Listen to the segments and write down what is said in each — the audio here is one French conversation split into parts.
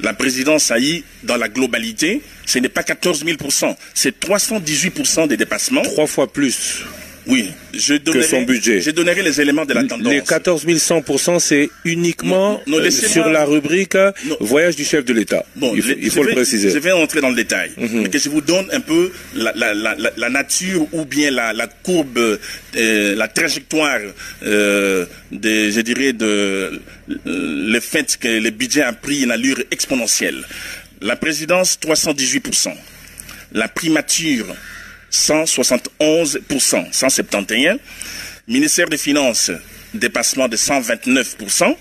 la présidence eu, dans la globalité, ce n'est pas 14 000% c'est 318% des dépassements. Trois fois plus. Oui, je donnerai, son budget. Je donnerai les éléments de la tendance. Les 14 100 c'est uniquement Non, non, laissez-moi- sur la rubrique Non. voyage du chef de l'État. Bon, il faut, il le préciser. Je vais entrer dans le détail. Mais que je vous donne un peu la, la- la- la- la nature ou bien la, la courbe, euh, la trajectoire, euh, de, je dirais, de euh, le fait que le budget a pris une allure exponentielle. La présidence, 318%. La primature, 171%, 171. Ministère des Finances, dépassement de 129%.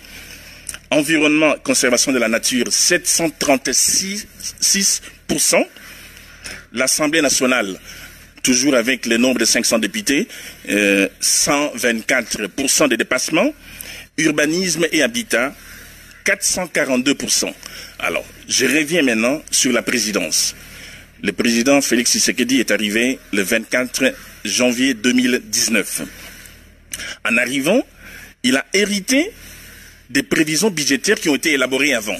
Environnement, conservation de la nature, 736%. L'Assemblée nationale, toujours avec le nombre de 500 députés, euh, 124% de dépassement. Urbanisme et habitat, 442%. Alors, je reviens maintenant sur la présidence. Le président Félix Tshisekedi est arrivé le 24 janvier 2019. En arrivant, il a hérité des prévisions budgétaires qui ont été élaborées avant.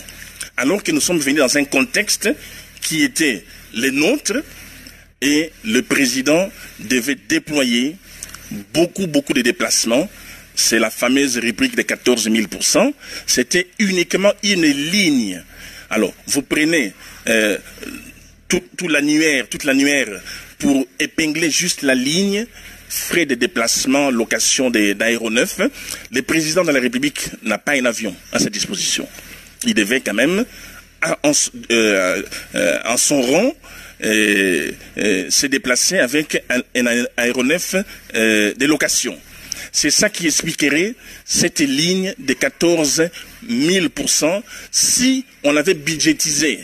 Alors que nous sommes venus dans un contexte qui était le nôtre et le président devait déployer beaucoup, beaucoup de déplacements. C'est la fameuse rubrique de 14 000% C'était uniquement une ligne. Alors, vous prenez euh, tout, l'annuaire, toute l'annuaire pour épingler juste la ligne frais de déplacement, location d'aéronefs. Le président de la République n'a pas un avion à sa disposition. Il devait quand même, euh, euh, en son rang, euh, se déplacer avec un, aéronef de location. C'est ça qui expliquerait cette ligne de 14 000 si on avait budgétisé